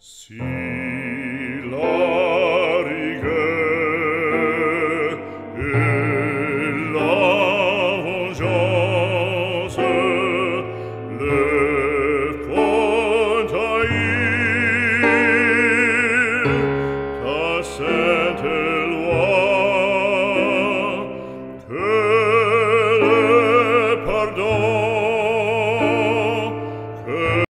See.